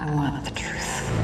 I want the truth.